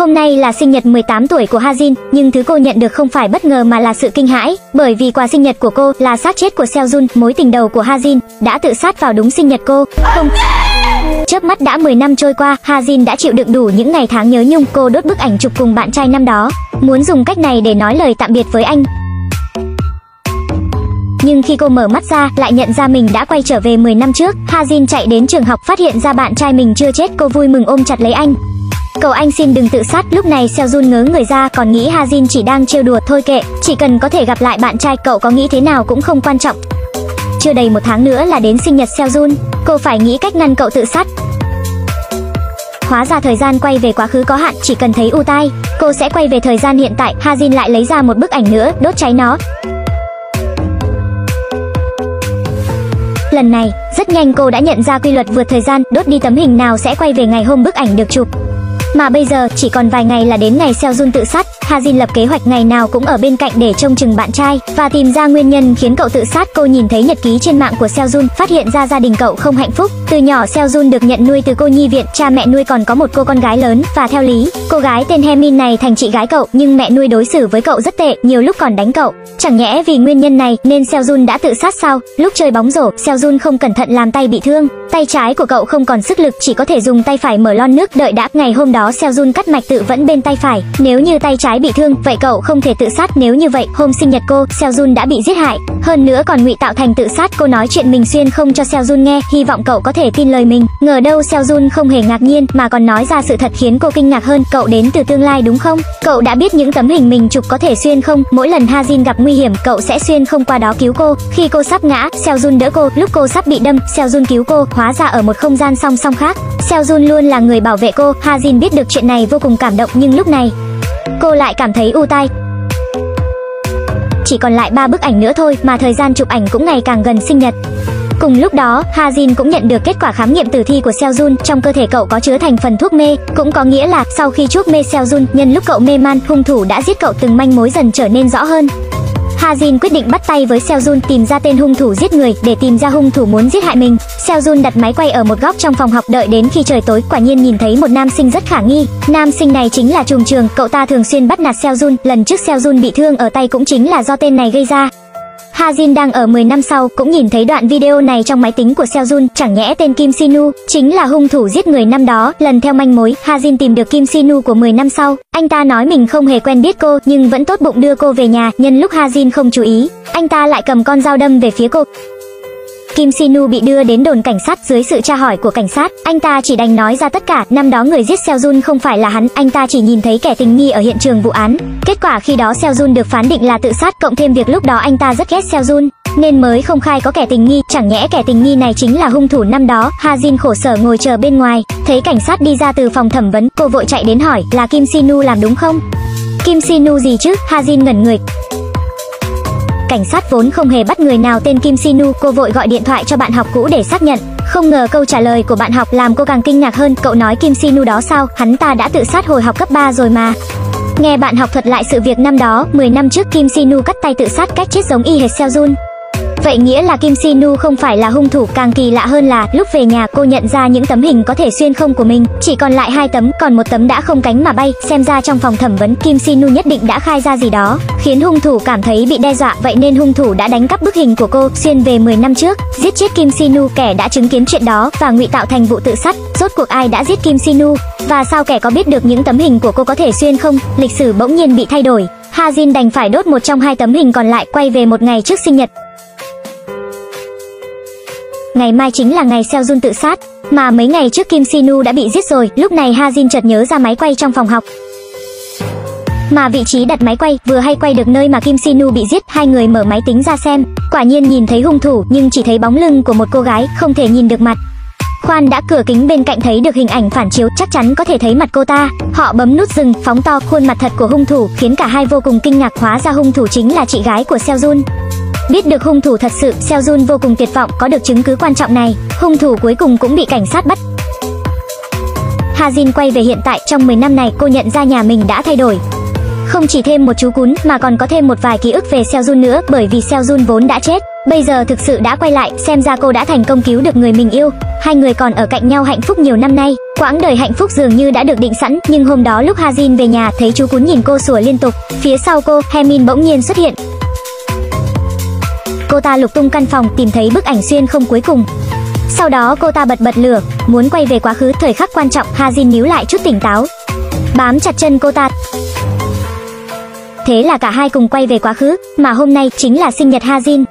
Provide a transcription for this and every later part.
Hôm nay là sinh nhật 18 tuổi của Hajin, nhưng thứ cô nhận được không phải bất ngờ mà là sự kinh hãi, bởi vì quà sinh nhật của cô là xác chết của Seojun, mối tình đầu của Hajin, đã tự sát vào đúng sinh nhật cô. Không. Chớp mắt đã 10 năm trôi qua, Hajin đã chịu đựng đủ những ngày tháng nhớ nhung, cô đốt bức ảnh chụp cùng bạn trai năm đó, muốn dùng cách này để nói lời tạm biệt với anh. Nhưng khi cô mở mắt ra, lại nhận ra mình đã quay trở về 10 năm trước. Hajin chạy đến trường học phát hiện ra bạn trai mình chưa chết, cô vui mừng ôm chặt lấy anh. Cậu anh xin đừng tự sát, lúc này seo jun ngớ người ra còn nghĩ Hajin chỉ đang trêu đùa thôi kệ, chỉ cần có thể gặp lại bạn trai cậu có nghĩ thế nào cũng không quan trọng. Chưa đầy một tháng nữa là đến sinh nhật seo jun cô phải nghĩ cách ngăn cậu tự sát. Hóa ra thời gian quay về quá khứ có hạn, chỉ cần thấy u tai, cô sẽ quay về thời gian hiện tại. Hajin lại lấy ra một bức ảnh nữa, đốt cháy nó. Lần này, rất nhanh cô đã nhận ra quy luật vượt thời gian, đốt đi tấm hình nào sẽ quay về ngày hôm bức ảnh được chụp. Mà bây giờ chỉ còn vài ngày là đến ngày Seojun tự sát, Hazin lập kế hoạch ngày nào cũng ở bên cạnh để trông chừng bạn trai và tìm ra nguyên nhân khiến cậu tự sát. Cô nhìn thấy nhật ký trên mạng của Seojun, phát hiện ra gia đình cậu không hạnh phúc. Từ nhỏ Seojun được nhận nuôi từ cô nhi viện, cha mẹ nuôi còn có một cô con gái lớn và theo lý, cô gái tên Hemin này thành chị gái cậu, nhưng mẹ nuôi đối xử với cậu rất tệ, nhiều lúc còn đánh cậu. Chẳng nhẽ vì nguyên nhân này nên Seojun đã tự sát sao? Lúc chơi bóng rổ, Seojun không cẩn thận làm tay bị thương, tay trái của cậu không còn sức lực, chỉ có thể dùng tay phải mở lon nước đợi đã. Ngày hôm đó Seojun cắt mạch tự vẫn bên tay phải. Nếu như tay trái bị thương, vậy cậu không thể tự sát. Nếu như vậy, hôm sinh nhật cô, Seo Jun đã bị giết hại. Hơn nữa còn ngụy tạo thành tự sát. Cô nói chuyện mình xuyên không cho Seo Jun nghe, hy vọng cậu có thể tin lời mình. Ngờ đâu Seo Jun không hề ngạc nhiên mà còn nói ra sự thật khiến cô kinh ngạc hơn. Cậu đến từ tương lai đúng không? Cậu đã biết những tấm hình mình chụp có thể xuyên không? Mỗi lần Hajin gặp nguy hiểm, cậu sẽ xuyên không qua đó cứu cô. Khi cô sắp ngã, Seo Jun đỡ cô. Lúc cô sắp bị đâm, Seo Jun cứu cô. Hóa ra ở một không gian song song khác, Seo Jun luôn là người bảo vệ cô. Hajin biết được chuyện này vô cùng cảm động nhưng lúc này, cô lại cảm thấy u tai. Chỉ còn lại ba bức ảnh nữa thôi mà thời gian chụp ảnh cũng ngày càng gần sinh nhật. Cùng lúc đó, Hajin cũng nhận được kết quả khám nghiệm tử thi của Seojun, trong cơ thể cậu có chứa thành phần thuốc mê, cũng có nghĩa là sau khi chuốc mê Seojun, nhân lúc cậu mê man, hung thủ đã giết cậu từng manh mối dần trở nên rõ hơn. Jin quyết định bắt tay với Seojun tìm ra tên hung thủ giết người để tìm ra hung thủ muốn giết hại mình. Seojun đặt máy quay ở một góc trong phòng học đợi đến khi trời tối, quả nhiên nhìn thấy một nam sinh rất khả nghi. Nam sinh này chính là trùng trường, cậu ta thường xuyên bắt nạt Seojun, lần trước Seojun bị thương ở tay cũng chính là do tên này gây ra. Hajin đang ở 10 năm sau cũng nhìn thấy đoạn video này trong máy tính của Seo Jun. chẳng nhẽ tên Kim Sinu chính là hung thủ giết người năm đó. Lần theo manh mối, Hajin tìm được Kim Sinu của 10 năm sau. Anh ta nói mình không hề quen biết cô, nhưng vẫn tốt bụng đưa cô về nhà, nhân lúc Hajin không chú ý, anh ta lại cầm con dao đâm về phía cô. Kim Sinu bị đưa đến đồn cảnh sát dưới sự tra hỏi của cảnh sát, anh ta chỉ đành nói ra tất cả, năm đó người giết Seo Jun không phải là hắn, anh ta chỉ nhìn thấy kẻ tình nghi ở hiện trường vụ án. Kết quả khi đó Seo Jun được phán định là tự sát, cộng thêm việc lúc đó anh ta rất ghét Seo Jun nên mới không khai có kẻ tình nghi, chẳng nhẽ kẻ tình nghi này chính là hung thủ năm đó. Hajin khổ sở ngồi chờ bên ngoài, thấy cảnh sát đi ra từ phòng thẩm vấn, cô vội chạy đến hỏi, là Kim Sinu làm đúng không? Kim Sinu gì chứ? Hajin ngẩn người, cảnh sát vốn không hề bắt người nào tên Kim Sinu, cô vội gọi điện thoại cho bạn học cũ để xác nhận. Không ngờ câu trả lời của bạn học làm cô càng kinh ngạc hơn, cậu nói Kim Sinu đó sao, hắn ta đã tự sát hồi học cấp 3 rồi mà. Nghe bạn học thuật lại sự việc năm đó, 10 năm trước Kim Sinu cắt tay tự sát cách chết giống y hệt Seojun. Vậy nghĩa là Kim Sinu không phải là hung thủ, càng kỳ lạ hơn là lúc về nhà cô nhận ra những tấm hình có thể xuyên không của mình, chỉ còn lại hai tấm, còn một tấm đã không cánh mà bay, xem ra trong phòng thẩm vấn Kim Sinu nhất định đã khai ra gì đó, khiến hung thủ cảm thấy bị đe dọa, vậy nên hung thủ đã đánh cắp bức hình của cô, xuyên về 10 năm trước, giết chết Kim Sinu, kẻ đã chứng kiến chuyện đó và ngụy tạo thành vụ tự sát, rốt cuộc ai đã giết Kim Sinu, và sao kẻ có biết được những tấm hình của cô có thể xuyên không? Lịch sử bỗng nhiên bị thay đổi. Hajin đành phải đốt một trong hai tấm hình còn lại quay về một ngày trước sinh nhật. Ngày mai chính là ngày Seo Jun tự sát, mà mấy ngày trước Kim Sinu đã bị giết rồi, lúc này Ha Jin chợt nhớ ra máy quay trong phòng học. Mà vị trí đặt máy quay vừa hay quay được nơi mà Kim Sinu bị giết, hai người mở máy tính ra xem, quả nhiên nhìn thấy hung thủ nhưng chỉ thấy bóng lưng của một cô gái, không thể nhìn được mặt. Khoan đã cửa kính bên cạnh thấy được hình ảnh phản chiếu, chắc chắn có thể thấy mặt cô ta. Họ bấm nút dừng, phóng to khuôn mặt thật của hung thủ, khiến cả hai vô cùng kinh ngạc, hóa ra hung thủ chính là chị gái của Seo Jun. Biết được hung thủ thật sự, Seo Jun vô cùng tuyệt vọng, có được chứng cứ quan trọng này, hung thủ cuối cùng cũng bị cảnh sát bắt. Ha Jin quay về hiện tại, trong 10 năm này cô nhận ra nhà mình đã thay đổi. Không chỉ thêm một chú cún mà còn có thêm một vài ký ức về Seo Jun nữa bởi vì Seo Jun vốn đã chết. Bây giờ thực sự đã quay lại, xem ra cô đã thành công cứu được người mình yêu. Hai người còn ở cạnh nhau hạnh phúc nhiều năm nay. Quãng đời hạnh phúc dường như đã được định sẵn, nhưng hôm đó lúc Ha Jin về nhà thấy chú cún nhìn cô sủa liên tục. Phía sau cô, Hemin bỗng nhiên xuất hiện. Cô ta lục tung căn phòng tìm thấy bức ảnh xuyên không cuối cùng. Sau đó cô ta bật bật lửa, muốn quay về quá khứ, thời khắc quan trọng, Hajin níu lại chút tỉnh táo. Bám chặt chân cô ta, Thế là cả hai cùng quay về quá khứ, mà hôm nay chính là sinh nhật Hajin.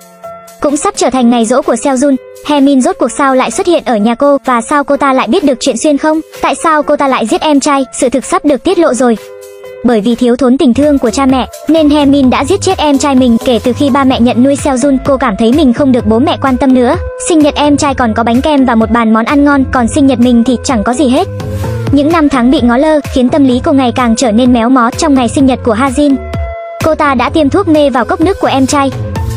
Cũng sắp trở thành ngày rỗ của Seojun, Hemin rốt cuộc sao lại xuất hiện ở nhà cô và sao cô ta lại biết được chuyện xuyên không? Tại sao cô ta lại giết em trai? Sự thực sắp được tiết lộ rồi. Bởi vì thiếu thốn tình thương của cha mẹ, nên Hemin đã giết chết em trai mình kể từ khi ba mẹ nhận nuôi Seojun, cô cảm thấy mình không được bố mẹ quan tâm nữa. Sinh nhật em trai còn có bánh kem và một bàn món ăn ngon, còn sinh nhật mình thì chẳng có gì hết. Những năm tháng bị ngó lơ khiến tâm lý cô ngày càng trở nên méo mó trong ngày sinh nhật của Hajin. Cô ta đã tiêm thuốc mê vào cốc nước của em trai,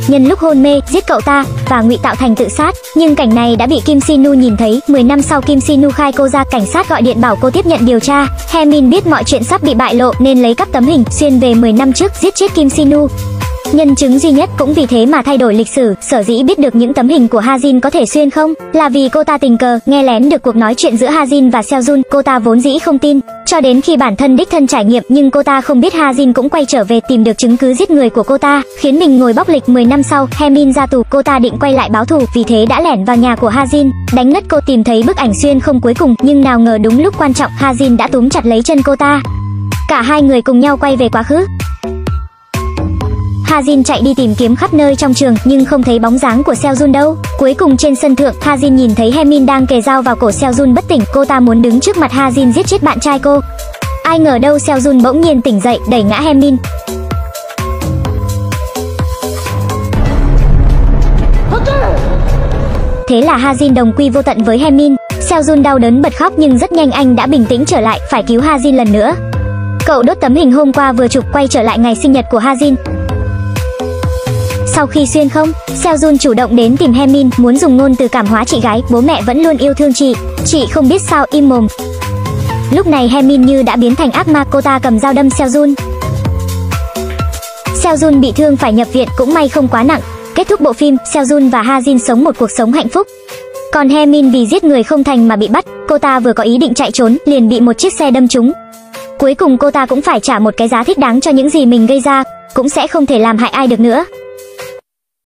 nhân lúc hôn mê, giết cậu ta và ngụy tạo thành tự sát. Nhưng cảnh này đã bị kim sinu nhìn thấy. 10 năm sau kim sinu khai cô ra, cảnh sát gọi điện bảo cô tiếp nhận điều tra. Hemin biết mọi chuyện sắp bị bại lộ nên lấy cắp tấm hình xuyên về 10 năm trước giết chết kim sinu. Nhân chứng duy nhất cũng vì thế mà thay đổi lịch sử, sở dĩ biết được những tấm hình của Hajin có thể xuyên không, là vì cô ta tình cờ nghe lén được cuộc nói chuyện giữa Hajin và Seojun, cô ta vốn dĩ không tin, cho đến khi bản thân đích thân trải nghiệm nhưng cô ta không biết Hajin cũng quay trở về tìm được chứng cứ giết người của cô ta, khiến mình ngồi bóc lịch 10 năm sau, Hemin ra tù, cô ta định quay lại báo thù, vì thế đã lẻn vào nhà của Hajin, đánh ngất cô tìm thấy bức ảnh xuyên không cuối cùng, nhưng nào ngờ đúng lúc quan trọng, Hajin đã túm chặt lấy chân cô ta. Cả hai người cùng nhau quay về quá khứ, Hajin chạy đi tìm kiếm khắp nơi trong trường nhưng không thấy bóng dáng của Seojun đâu. Cuối cùng trên sân thượng, Hajin nhìn thấy Hemin đang kề dao vào cổ Seojun bất tỉnh, cô ta muốn đứng trước mặt Hazin giết chết bạn trai cô. Ai ngờ đâu Seojun bỗng nhiên tỉnh dậy, đẩy ngã Hemin. Thế là Hazin đồng quy vô tận với Hemin. Seojun đau đớn bật khóc nhưng rất nhanh anh đã bình tĩnh trở lại, phải cứu Hazin lần nữa. Cậu đốt tấm hình hôm qua vừa chụp quay trở lại ngày sinh nhật của Hazin, sau khi xuyên không, Seojun chủ động đến tìm Hemin, muốn dùng ngôn từ cảm hóa chị gái, bố mẹ vẫn luôn yêu thương chị. Chị không biết sao im mồm. Lúc này Hemin như đã biến thành ác ma, cô ta cầm dao đâm Seojun. Seojun bị thương phải nhập viện cũng may không quá nặng. Kết thúc bộ phim, Seojun và Ha Jin sống một cuộc sống hạnh phúc. Còn Hemin vì giết người không thành mà bị bắt, cô ta vừa có ý định chạy trốn, liền bị một chiếc xe đâm trúng. Cuối cùng cô ta cũng phải trả một cái giá thích đáng cho những gì mình gây ra, cũng sẽ không thể làm hại ai được nữa.